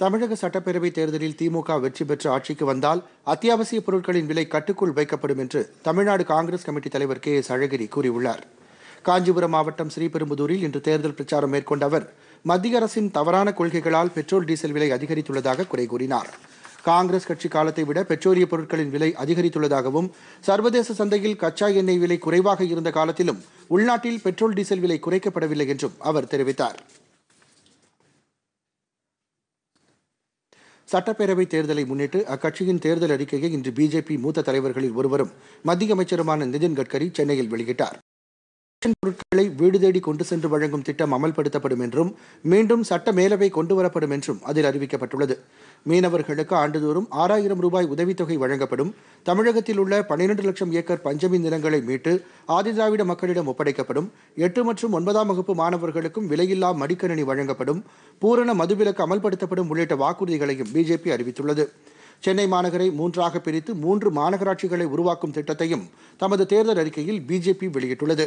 தமிழக சட்டப்பேரவைத் தேர்தலில் திமுக வெற்றி பெற்று ஆட்சிக்கு வந்தால் அத்தியாவசிய பொருட்களின் விலை கட்டுக்குள் வைக்கப்படும் என்று தமிழ்நாடு காங்கிரஸ் கமிட்டி தலைவர் கே எஸ் அழகிரி கூறியுள்ளார். காஞ்சிபுரம் மாவட்டம் ஸ்ரீபெரும்புதூரில் இன்று தேர்தல் பிரச்சாரம் மேற்கொண்ட அவர் மத்திய அரசின் தவறான கொள்கைகளால் பெட்ரோல் டீசல் விலை அதிகரித்துள்ளதாக குறை கூறினார். காங்கிரஸ் கட்சி காலத்தை விட பெட்ரோலிய பொருட்களின் விலை அதிகரித்துள்ளதாகவும் சர்வதேச சந்தையில் கச்சா எண்ணெய் விலை குறைவாக இருந்த காலத்திலும் உள்நாட்டில் பெட்ரோல் டீசல் விலை குறைக்கப்படவில்லை என்றும் அவர் தெரிவித்தார். சட்டப்பேரவைத் தேர்தலை முன்னிட்டு அக்கட்சியின் தேர்தல் அறிக்கையை இன்று பிஜேபி மூத்த தலைவர்களில் ஒருவரும் மத்திய அமைச்சருமான நிதின் கட்கரி சென்னையில் வெளியிட்டார். ரேஷன் பொருட்களை வீடு தேடி கொண்டு சென்று வழங்கும் திட்டம் அமல்படுத்தப்படும் என்றும் மீண்டும் சட்ட மேலவை கொண்டுவரப்படும் என்றும் அதில் அறிவிக்கப்பட்டுள்ளது. மீனவர்களுக்கு ஆண்டுதோறும் ஆறாயிரம் ரூபாய் உதவித்தொகை வழங்கப்படும். தமிழகத்தில் உள்ள பன்னிரண்டு லட்சம் ஏக்கர் பஞ்சமி நிலங்களை மீட்டு ஆதிதிராவிட மக்களிடம் ஒப்படைக்கப்படும். எட்டு மற்றும் ஒன்பதாம் வகுப்பு மாணவர்களுக்கும் விலையில்லா மடிக்கணினி வழங்கப்படும். பூரண மதுவிலக்கு அமல்படுத்தப்படும் உள்ளிட்ட வாக்குறுதிகளையும் பிஜேபி அறிவித்துள்ளது. சென்னை மாநகரை மூன்றாக பிரித்து மூன்று மாநகராட்சிகளை உருவாக்கும் திட்டத்தையும் தமது தேர்தல் அறிக்கையில் பிஜேபி வெளியிட்டுள்ளது.